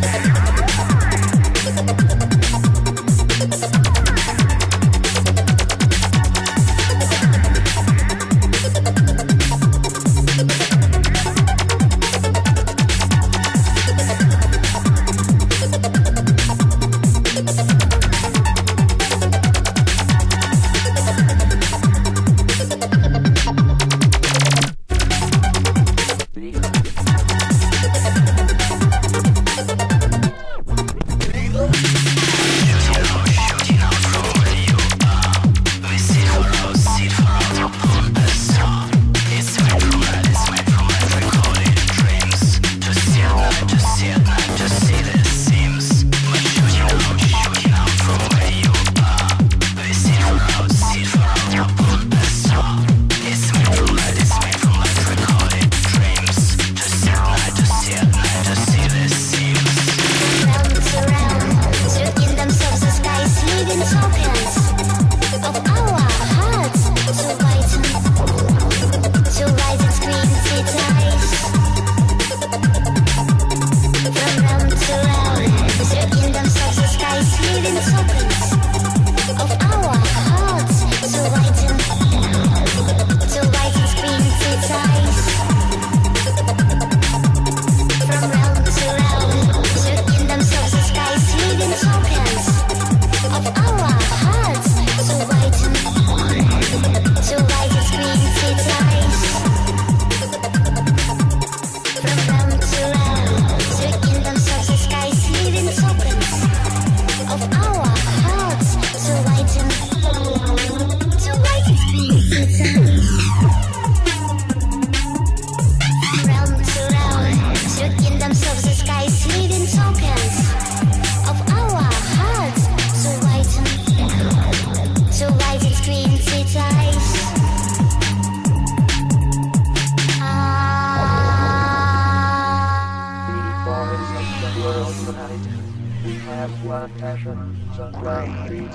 Yeah. of the world. We have one passion, so ground beat.